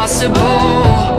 impossible.